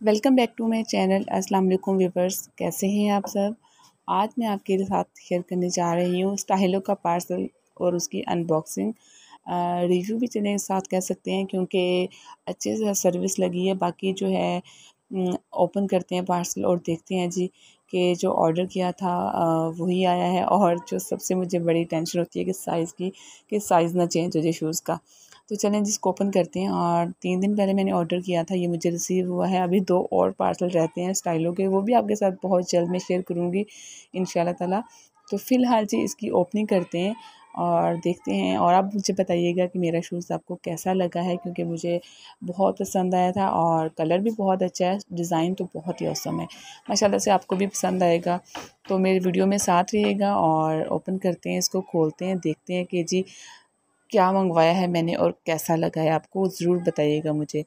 Welcome back to my channel. अस्सलाम वालेकुम viewers, कैसे हैं आप सब? आज मैं आपके साथ शेयर करने जा रही हूँ स्टाइलो का पार्सल और उसकी अनबॉक्सिंग। रिव्यू भी चलें साथ कह सकते हैं क्योंकि अच्छे से सर्विस लगी है, बाकी जो है ओपन करते हैं पार्सल और देखते हैं जी कि जो ऑर्डर किया था वही आया है और जो सबसे मुझे बड़ी टेंशन होती है कि साइज़ की, कि साइज़ ना चेंज हो जाए शूज़ का। तो चलें, जिसको ओपन करते हैं और तीन दिन पहले मैंने ऑर्डर किया था, ये मुझे रिसीव हुआ है। अभी दो और पार्सल रहते हैं स्टाइलों के, वो भी आपके साथ बहुत जल्द मैं शेयर करूँगी इन ताला। तो फ़िलहाल जी इसकी ओपनिंग करते हैं और देखते हैं और आप मुझे बताइएगा कि मेरा शूज़ आपको कैसा लगा है, क्योंकि मुझे बहुत पसंद आया था और कलर भी बहुत अच्छा है डिज़ाइन तो बहुत ही औसम है। माशाल्लाह से आपको भी पसंद आएगा तो मेरे वीडियो में साथ रहिएगा और ओपन करते हैं, इसको खोलते हैं, देखते हैं कि जी क्या मंगवाया है मैंने और कैसा लगा है आपको ज़रूर बताइएगा मुझे।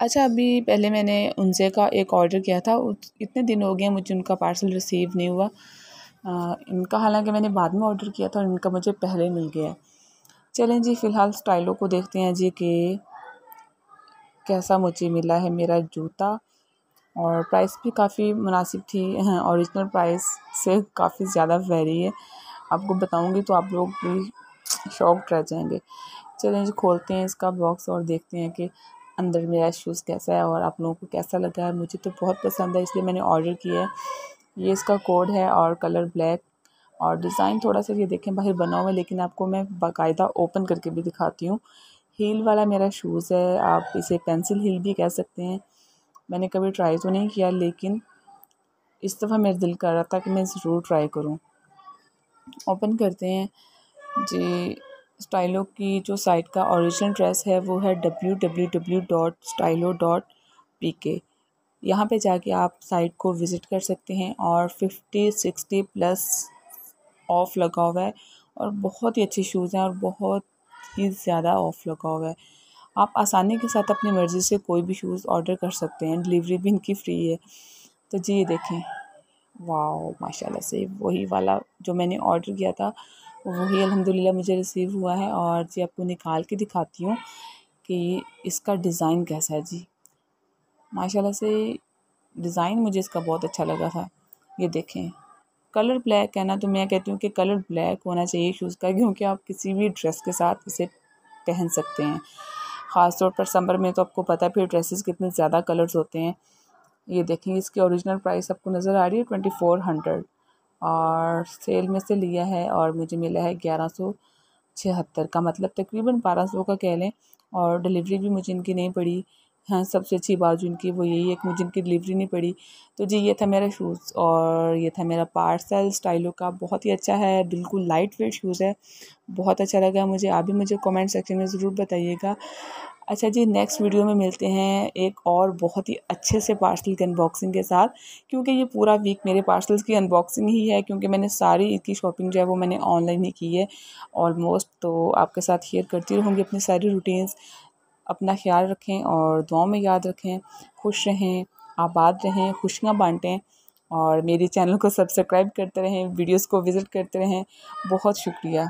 अच्छा अभी पहले मैंने उनसे का एक ऑर्डर किया था इतने दिन हो गए मुझे उनका पार्सल रिसीव नहीं हुआ। आ, इनका हालाँकि मैंने बाद में ऑर्डर किया था और इनका मुझे पहले मिल गया चलें जी फ़िलहाल स्टाइलों को देखते हैं जी कि कैसा मुझे मिला है मेरा जूता। और प्राइस भी काफ़ी मुनासिब थी ओरिजिनल हाँ, प्राइस से काफ़ी ज़्यादा वेरी है। आपको बताऊँगी तो आप लोग भी शॉक्ड रह जाएँगे। चलें जी, खोलते हैं इसका बॉक्स और देखते हैं कि अंदर मेरा शूज़ कैसा है और आप लोगों को कैसा लगा है। मुझे तो बहुत पसंद है, इसलिए मैंने ऑर्डर किया है। ये इसका कोड है और कलर ब्लैक और डिज़ाइन थोड़ा सा ये देखें, बाहर बना हुआ है, लेकिन आपको मैं बाकायदा ओपन करके भी दिखाती हूँ। हील वाला मेरा शूज़ है, आप इसे पेंसिल हील भी कह सकते हैं। मैंने कभी ट्राई तो नहीं किया, लेकिन इस दफ़ा मेरा दिल कर रहा था कि मैं ज़रूर ट्राई करूँ। ओपन करते हैं। जी, स्टाइलो की जो साइट का ओरिजिनल ड्रेस है, वो है W W W dot Stylo dot P K यहाँ पर जाके आप साइट को विज़िट कर सकते हैं और फिफ्टी, सिक्सटी प्लस ऑफ़ लगा हुआ है और बहुत ही अच्छे शूज़ हैं और बहुत ही ज़्यादा ऑफ़ लगा हुआ है। आप आसानी के साथ अपनी मर्ज़ी से कोई भी शूज़ ऑर्डर कर सकते हैं, डिलीवरी भी इनकी फ्री है। तो जी, ये देखें। वाह माशाल्लाह से वही वाला जो मैंने ऑर्डर किया था वही अल्हम्दुलिल्लाह मुझे रिसीव हुआ है और जी आपको निकाल के दिखाती हूँ कि इसका डिज़ाइन कैसा है जी। माशाल्लाह से डिज़ाइन मुझे इसका बहुत अच्छा लगा था। ये देखें कलर ब्लैक है ना तो मैं कहती हूँ कि कलर ब्लैक होना चाहिए शूज़ का, क्योंकि आप किसी भी ड्रेस के साथ इसे पहन सकते हैं। ख़ास तौर पर समर में तो आपको पता है फिर ड्रेसेस कितने ज़्यादा कलर्स होते हैं। ये देखें, इसकी ओरिजिनल प्राइस आपको नज़र आ रही है ट्वेंटी फोर हंड्रेड और सेल में से लिया है और मुझे मिला है ग्यारह सौ छिहत्तर का मतलब तकरीबन बारह सौ का कह लें। और डिलीवरी भी मुझे इनकी नहीं पड़ी। हाँ सबसे अच्छी बात जो इनकी वो यही है कि मुझे इनकी डिलीवरी नहीं पड़ी। तो जी, ये था मेरा शूज़ और ये था मेरा पार्सल स्टाइलो का। बहुत ही अच्छा है, बिल्कुल लाइट वेट शूज़ है। बहुत अच्छा लगा मुझे। आप भी मुझे कमेंट सेक्शन में ज़रूर बताइएगा। अच्छा जी नेक्स्ट वीडियो में मिलते हैं एक और बहुत ही अच्छे से पार्सल की अनबॉक्सिंग के साथ, क्योंकि ये पूरा वीक मेरे पार्सल्स की अनबॉक्सिंग ही है, क्योंकि मैंने सारी इसकी शॉपिंग जो है वो मैंने ऑनलाइन ही की है। ऑलमोस्ट तो आपके साथ शेयर करती रहूँगी अपनी सारी रूटीन्स अपना ख्याल रखें और दुआओं में याद रखें। खुश रहें, आबाद रहें, खुशियाँ बांटें और मेरे चैनल को सब्सक्राइब करते रहें वीडियोस को विज़िट करते रहें। बहुत शुक्रिया।